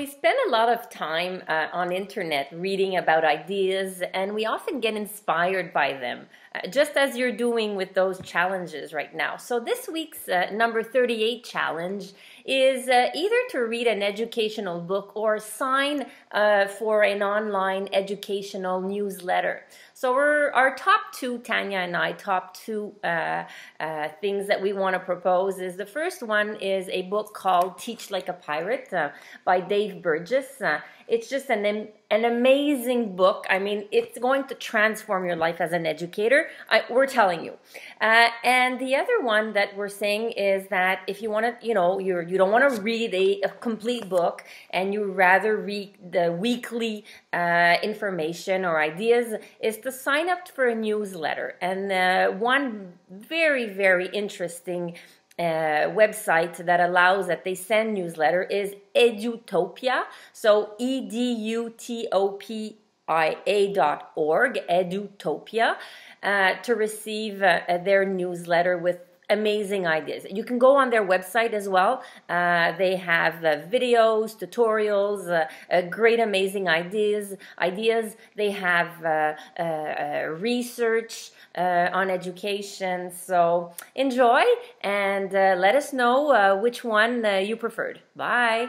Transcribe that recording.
a lot of time uh, on internet reading about ideas and we often get inspired by them, uh, just as you're doing with those challenges right now. So this week's uh, number 38 challenge is uh, either to read an educational book or sign uh, for an online educational newsletter. So our top two, Tanya and I, top two uh, things that we want to propose is the first one is a book called Teach Like a Pirate by Dave Burgess. Uh, it's just an, an amazing book. I mean, it's going to transform your life as an educator. I, we're telling you. Uh, and the other one that we're saying is that if you want to, you know, you're, you don't want to read a, a, complete book and you rather read the weekly uh, information or ideas, is to sign up for a newsletter. And uh, one very, very interesting uh, website that allows that they send newsletter is Edutopia. So E D U T O P I A dot org, Edutopia, uh, to receive uh, their newsletter with amazing ideas. You can go on their website as well. Uh, they have uh, videos, tutorials, uh, uh great, amazing ideas. Ideas. They have uh, uh, research on education. So enjoy and let us know which one you preferred. Bye.